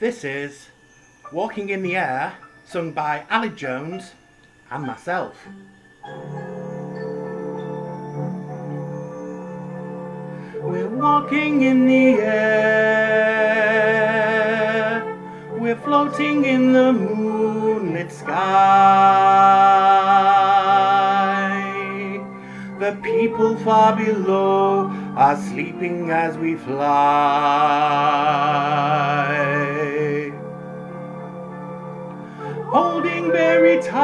This is Walking in the Air, sung by Aled Jones and myself. We're walking in the air, we're floating in the moonlit sky. The people far below are sleeping as we fly. Holding very tight,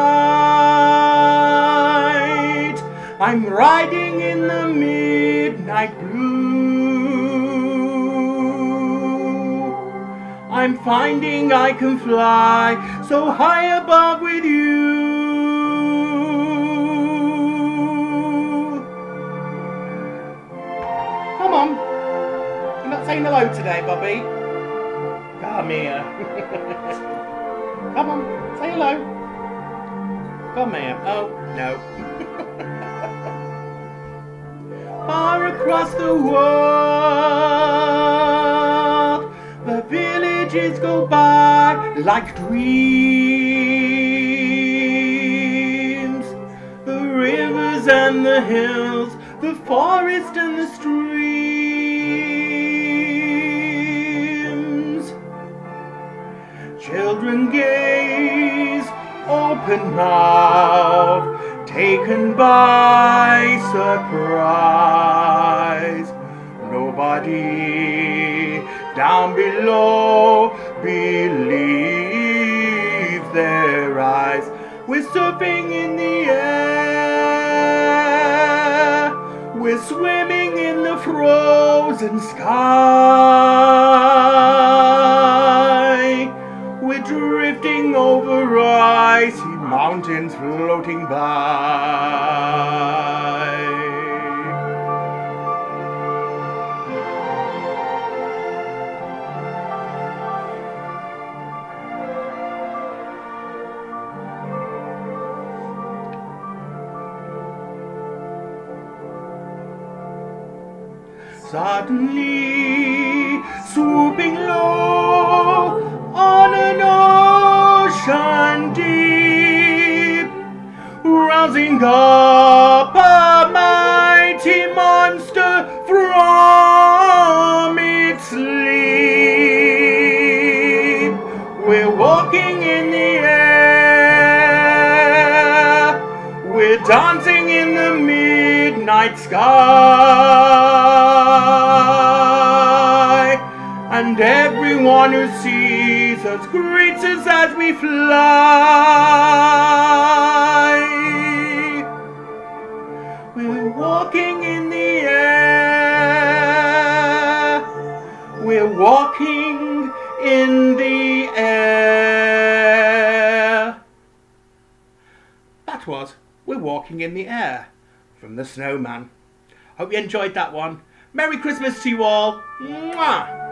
I'm riding in the midnight blue. I'm finding I can fly so high above with you. Come on. You're not saying hello today, Bobby. Come here. Come on, say hello. Come here. Oh, no. Far across the world, the villages go by like dreams. The rivers and the hills, the forest and the streams. Children gaze, open mouth, taken by surprise. Nobody down below believes their eyes. We're surfing in the air, we're swimming in the frozen sky. Mountains floating by. Suddenly, swooping low on an ocean rousing up a mighty monster from its sleep. We're walking in the air, we're dancing in the midnight sky. And everyone who sees us greets us as we fly. Walking in the air. That was We're Walking in the Air from The Snowman. Hope you enjoyed that one. Merry Christmas to you all. Mwah!